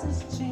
grass is changing.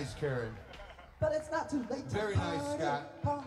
nice, Karen. But it's not too late. Very to nice, party, Scott. Party.